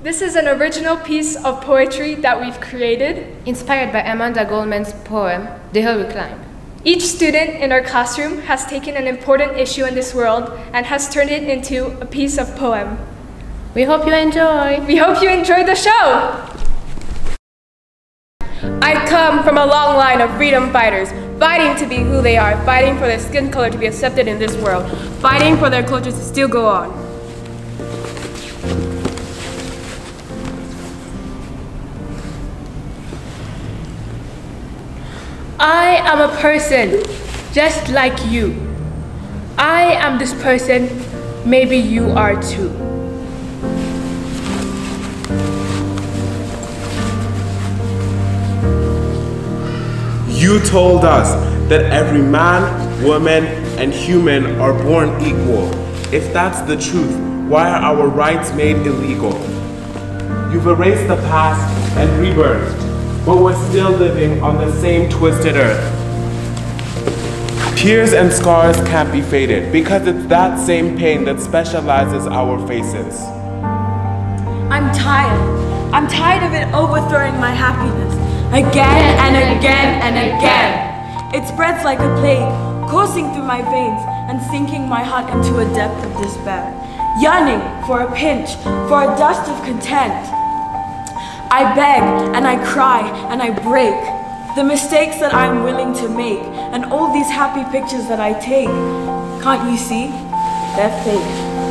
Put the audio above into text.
This is an original piece of poetry that we've created. inspired by Amanda Gorman's poem, The Hill We Climb. Each student in our classroom has taken an important issue in this world and has turned it into a piece of poem. We hope you enjoy. We hope you enjoy the show! I come from a long line of freedom fighters, fighting to be who they are, fighting for their skin color to be accepted in this world, fighting for their cultures to still go on. I am a person just like you. I am this person, maybe you are too. You told us that every man, woman, and human are born equal. If that's the truth, why are our rights made illegal? You've erased the past and rebirthed, but we're still living on the same twisted earth. Tears and scars can't be faded because it's that same pain that specializes our faces. I'm tired. I'm tired of it overthrowing my happiness. Again and again and again. It spreads like a plague, coursing through my veins and sinking my heart into a depth of despair. Yearning for a pinch, for a dust of content. I beg and I cry and I break. The mistakes that I'm willing to make and all these happy pictures that I take. Can't you see? They're fake.